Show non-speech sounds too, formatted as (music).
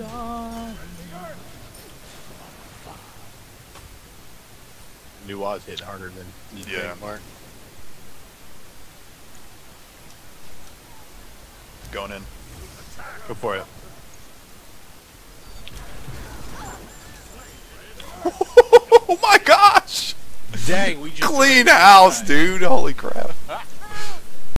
God. New Oz hit harder than you Yeah. Mark. Going in. Go for it. (laughs) oh my gosh! Dang, we just Clean house, dude. Holy crap. (laughs)